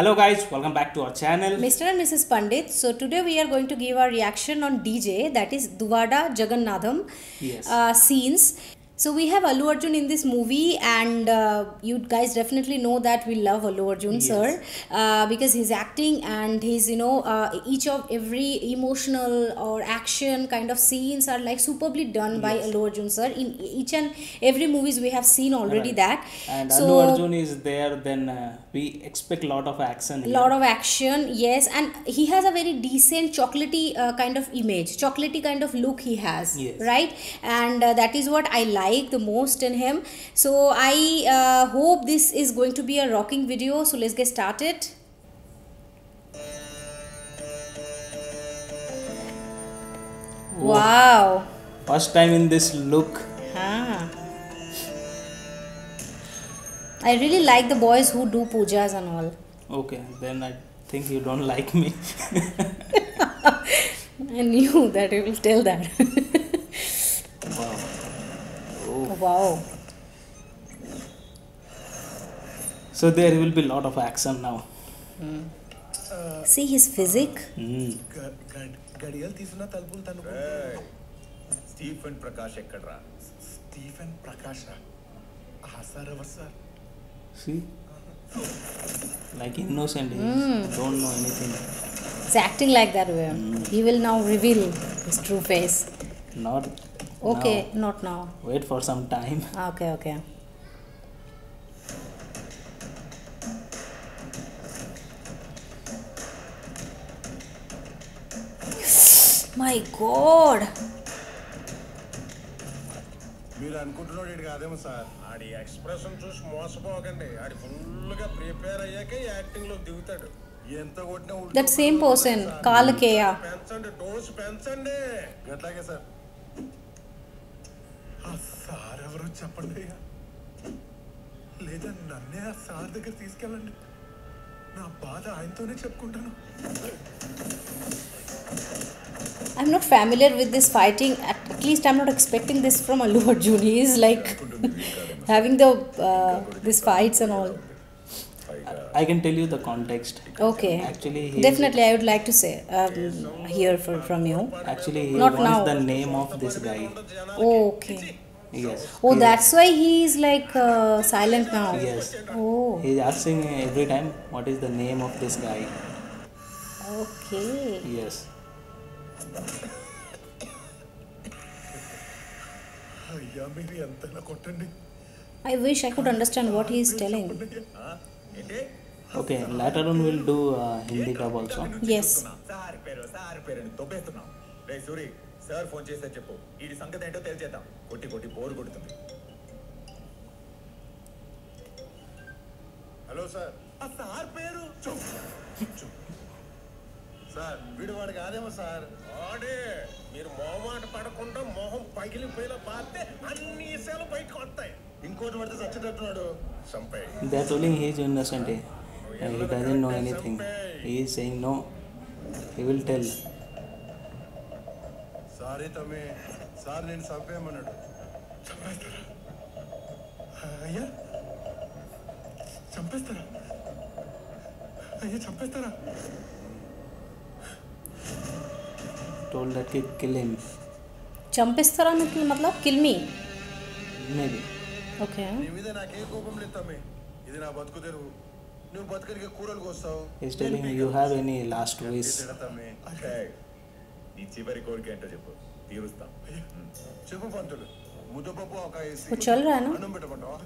Hello guys, welcome back to our channel. Mr. and Mrs. Pandit. So today we are going to give our reaction on DJ that is Duvvada Jagannadham Yes. uh, scenes. So we have Allu Arjun in this movie, and uh, you guys definitely know that we love Allu Arjun, Yes. sir, uh, because his acting and his you know uh, each of every emotional or action kind of scenes are like superbly done by Yes. Allu Arjun, sir. In each and every movies we have seen already Right. that. And so, Allu Arjun is there, then uh, we expect a lot of action. here. lot of action yes and he has a very decent chocolatey uh, kind of image chocolatey kind of look he has Yes. right and uh, that is what i like the most in him so i uh, hope this is going to be a rocking video so let's get started wow First time in this look. ah. i really like the boys who do pujas and all Okay, then I think you don't like me. i knew that you will tell that. Oh. wow So there will be lot of action now. see his physique Hmm. గ- గ- గడియలు తీసిన తలుపులు తను Stephen Prakash ఎక్కడ్రా Stephen Prakash ఆ sir ఎవరు sir See? Like innocent. He don't know anything. He's acting like that way. He will now reveal his true face. Not. Okay, now. not now. Wait for some time. Okay, okay. My God. మీరు అనుకుంటున్నాడు కాదేమో sir ఆడి expression చూసి మోసపోకండి ఆడి ఫుల్గా prepare అయ్యాకే యాక్టింగ్లో దిగుతాడు ఎంత కొట్టినా That same person, Kalkeya. పెంచండి డోస్ పెంచండి అట్లాగే sir సార్ ఎవరో చెప్పండి అయ్యా లేదా నన్నే ఆ సార్ దగ్గర తీసుకెళ్ళండి నా బాధ ఆయనతోనే చెప్పుకుంటాను I'm not familiar with this fighting. At, at least I'm not expecting this from Allu Arjun. He is like having the uh, these fights and all. I can tell you the context. Okay. Actually, he Definitely, I would like to say um, hear from, from you. Actually, he Not wants now. the name of this guy. Okay. Yes. Oh, that's why he is like uh, silent now. Yes. Oh. He is asking every time what is the name of this guy. Okay. Yes. I wish I could understand what he is telling. Okay, later on we'll do uh, Hindi dub also. Yes. Sir phone చేశారు చెప్పు. ఈ సంగతి ఏంటో తెలిచేద్దాం కొట్టి కొట్టి bore కొడుతుంది. Hello sir. ఆ sir పేరు? సార్ వీడు వాడు కాదేమో సార్. ఆడే మీరు మొహమాట పడకుండా మొహం పగిలిపోయేలా పాతే అన్ని సేవలు బయటకు వస్తాయి. ఇంకోటి పడితే చచ్చేటట్టున్నాడు చంపే they telling he's innocent he know anything he know he will tell He will tell. Sorry తమ్మి సార్ నేను చంపేయమన్నాడు చంపేస్తారా అయ్యా చంపేస్తారా అయ్యా చంపేస్తారా Told that kid kill him. Champestara मतलब मतलब kill me. Maybe. Okay. నీ మీద నాకేం కోపం లేదు తమ్మి ఇది నా బతుకు తెరువు నువ్వు బతుకనికి కూరలు కోస్తావు He's telling you have any last wish. నీ చివరి కోరిక ఏంటో చెప్పు. తీరుస్తాం. చెప్పు పంతులు. ముద్దపప్పు ఒక అన్నం పెట్టమంటావా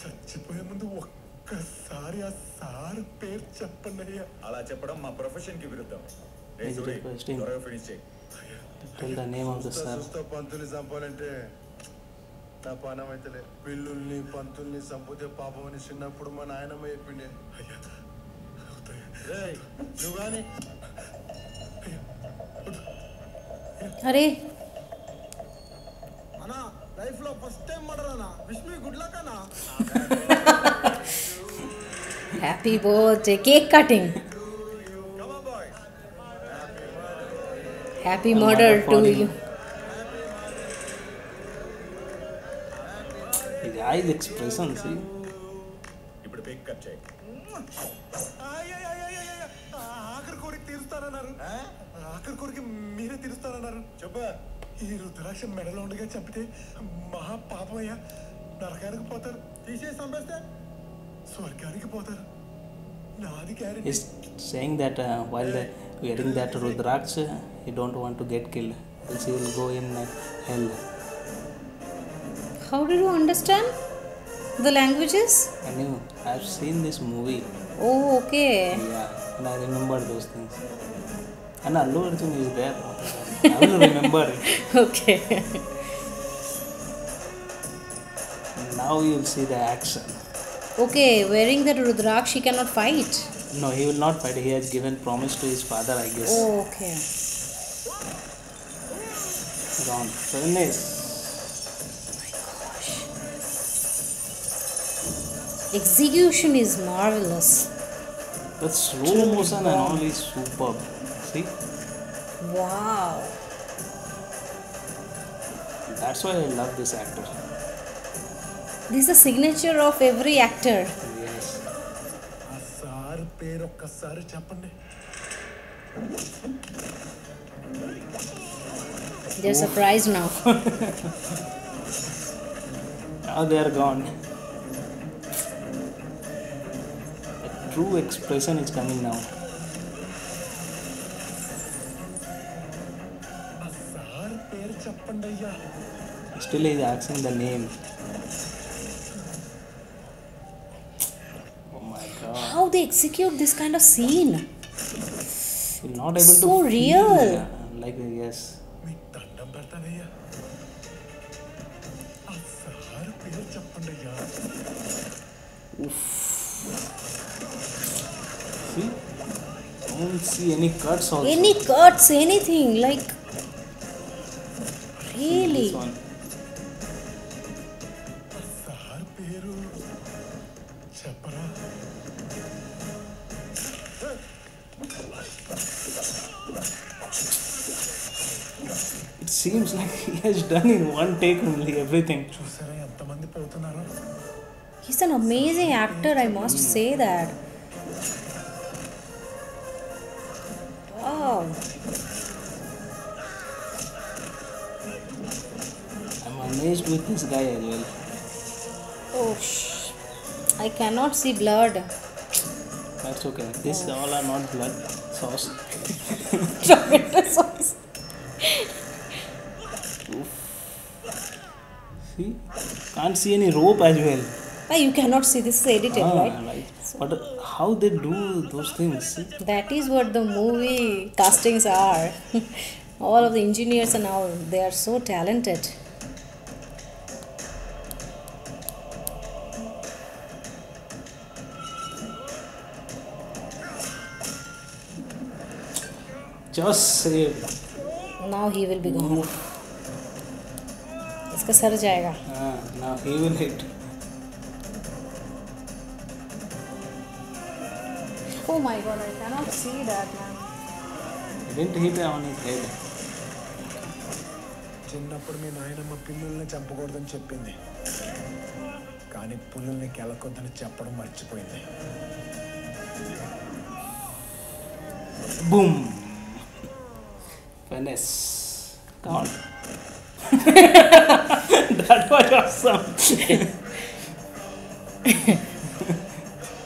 చచ్చిపోయే ముందు ఒక్కసారి ఆ సార్ పేరు చెప్పండి అలా చెప్పడం మా ప్రొఫెషన్కి విరుద్ధం ఫినిష్ చేయి. పంతులు చంపాలంటే నా అయితేలే. పిల్లుల్ని పంతుల్ని చంపితే పాపం అని చిన్నప్పుడు మా నాయనమ్మ చెప్పిండే. నువ్వు కానీ Happy A murder murder to for you. you. His eyes expression, see? ఇప్పుడు పిక్ కట్ చేయి కొరికి మీరే తీరుస్తారన్నారు చెప్పా ఈ రుద్రాక్ష మెడలో ఉండగా చంపితే మహా పాపమయ్యా నరకానికి పోతారు తీసేసి చంపేస్తే స్వర్గానికి పోతారు నాది guarantee He's saying that uh, while the, wearing that Rudraksha, he don't want to get killed. Else he will go in uh, hell. How did you understand the languages? I knew. I've seen this movie. Oh, okay. Yeah, and I remember those things. And Allu Arjun is there. I will remember it. Okay. Now you'll see the action. Okay, wearing that Rudraksh, he cannot fight. No, he will not fight. He has given promise to his father, I guess. Oh, okay. Gone. Furnace. Execution is marvelous. The slow motion and all is superb. See? Wow. That's why I love this actor. This is the signature of every actor. Yes. They're surprised now. now oh, they're gone. A true expression is coming now. still he's asking the name. Oh my god. How they execute this kind of scene? You're not able so to. So real. Feel, like yes. Oof. See, I don't see any cuts also. Any cuts, anything like. seems like he has done in one take only everything. He's an amazing actor, I must say that. Wow. I'm amazed with this guy as well. Oh, shh. I cannot see blood. That's okay. This oh. all are not blood sauce. Tomato sauce. Can't see any rope as well. Ah, you cannot see this is edited, Ah, right? right. But how they do those things? That is what the movie castings are. all of the engineers and all, they are so talented. Just save. Now he will be gone. इसका सर जाएगा Ah, now he will hit. Oh my god, I cannot see that man. He didn't hit on his head. చిన్నప్పుడు మీ నాయనమ్మ పిల్లుల్ని చంపకూడదని చెప్పింది కానీ పుల్లుల్ని కెలకొద్దని చెప్పడం మర్చిపోయింది Boom. Finesse. Come on. that was awesome.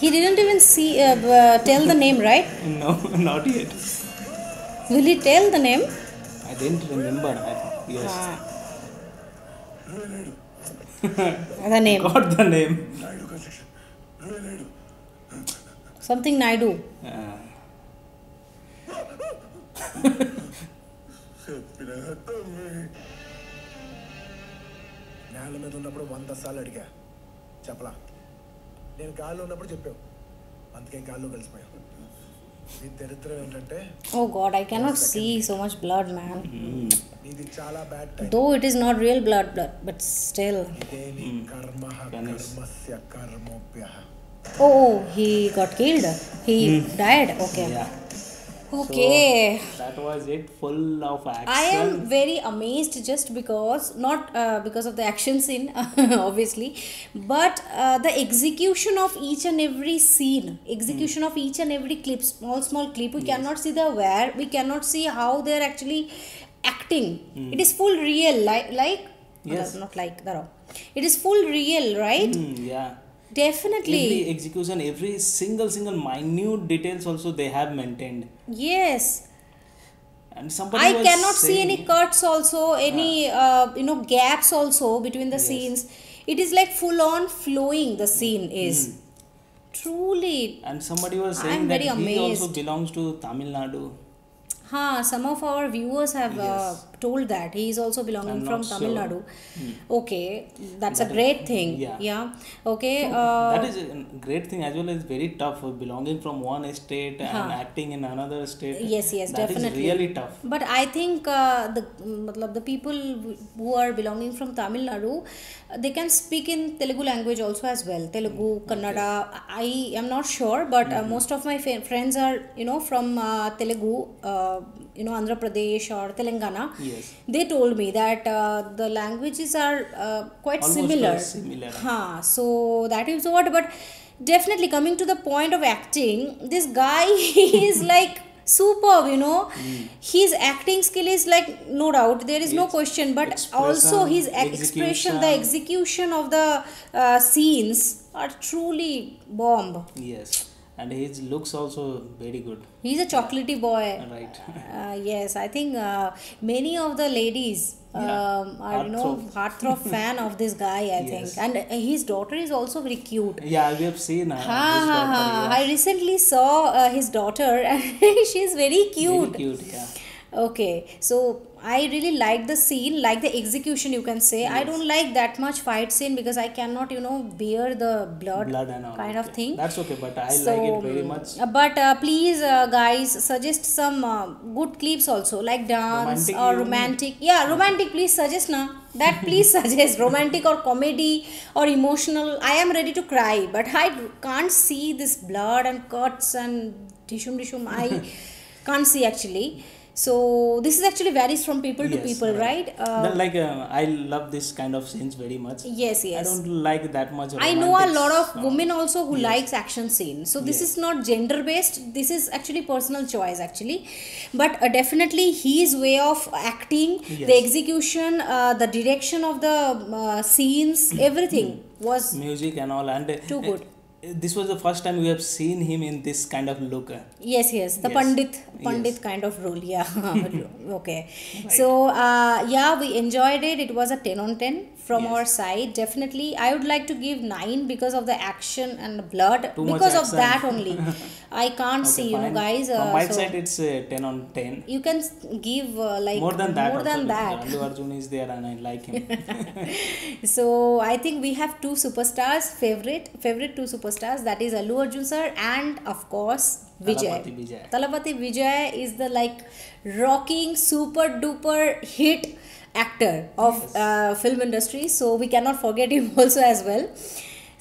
he didn't even see uh, uh, tell the name, right? No, not yet. Will he tell the name? I didn't remember. I, yes. Ah. the name. Got the name. Something Naidu. Ah. నేల మీద ఉన్నప్పుడు వంద సార్లు అడిగా. చెప్పలా? నేను గాల్లో ఉన్నప్పుడు చెప్పావు. అందుకే గాల్లో కలిసిపోయావు. నీ దరిద్రం ఏంటంటే ఓ god I cannot see so much blood man ఇది చాలా bad though it is not real blood blood but still కర్మస్య కర్మోప్య ఓ he got killed he died okay Okay. So that was it, full of action. I am very amazed just because, not uh, because of the action scene, obviously, but uh, the execution of each and every scene, execution of each and every clip, small, small clip. We cannot see the where, we cannot see how they're actually acting. It is full real, like, like, Yes. not like, that. It is full real, right? Mm, yeah. Definitely. Every execution, every single, single minute details also they have maintained. yes. And somebody I cannot see any cuts also, any uh, you know gaps also between the Yes. scenes. It is like full on flowing. The scene is truly. And somebody was saying that very he also belongs to Tamil Nadu. Huh, some of our viewers have uh, Yes. Told that he is also belonging I'm from Tamil sure. Nadu. Okay, that's That a is- great thing. yeah. yeah. Okay. Uh, that is a great thing as well as very tough belonging from one state and acting in another state. Yes, yes, That is definitely. really tough. But I think uh, the the people who are belonging from Tamil Nadu, uh, they can speak in Telugu language also as well. Telugu, Kannada. I am not sure, but uh, most of my fa- friends are you know from uh, Telugu, uh, you know Andhra Pradesh or Telangana. Yes. They told me that uh, the languages are uh, quite Almost, similar. similar. Huh, so that is what. But definitely coming to the point of acting, this guy is like superb. You know, his acting skill is like no doubt there is no Yes. question. But also his ex- expression, the execution of the uh, scenes are truly bomb. Yes. And his looks also very good. He's a chocolatey boy. Right. Uh, yes, I think uh, many of the ladies Yeah. um, are you know Heartthrob. fan of this guy. I Yes. think, and uh, his daughter is also very cute. yeah, we have seen uh, Ha, ha, daughter. ha. yeah. I recently saw uh, his daughter, and she's very cute. Very cute, yeah. Okay, so I really like the scene, like the execution. You can say I don't like that much fight scene because I cannot, you know, bear the blood, Blood and all. kind of okay. thing. That's okay, but I So, like it very much. uh, But uh, please, uh, guys, suggest some uh, good clips also, like dance Romantic or romantic. Yeah, romantic. Please suggest now. That please suggest romantic or comedy or emotional. I am ready to cry, but I can't see this blood and cuts and dishum dishum. I can't see actually. So this is actually varies from people to people, right? Uh, like uh, I love this kind of scenes very much. yes, yes. I don't like that much. I know a lot of women also who Yes. likes action scenes. So this Yes. is not gender based. This is actually personal choice actually. But uh, definitely his way of acting, the execution, uh, the direction of the uh, scenes, everything was music and all, and Too good. This was the first time we have seen him in this kind of look. uh. yes yes the Yes. pandit pandit Yes. kind of role yeah okay so uh, yeah we enjoyed it it was a 10 on 10 from Yes. our side definitely i would like to give 9 because of the action and the blood Too because of that only i can't Okay, see you know fine. guys From uh, my so side, it's uh, 10 on 10. you can give uh, like more than that. more than that Allu Arjun is there, and I like him. so i think we have two superstars favorite favorite two superstars that is allu arjun sir and of course vijay Talapati Vijay. talapati vijay is the like rocking super duper hit actor of uh, film industry so we cannot forget him also as well.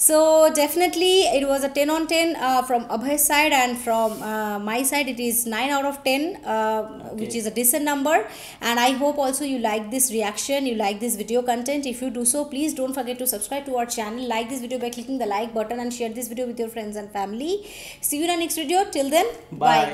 So definitely it was a 10 on 10 uh, from Abhay's side and from uh, my side it is 9 out of 10 uh, which is a decent number. And i hope also you like this reaction you like this video content. If you do so please don't forget to subscribe to our channel. Like this video by clicking the like button and share this video with your friends and family. See you in our next video. Till then Bye.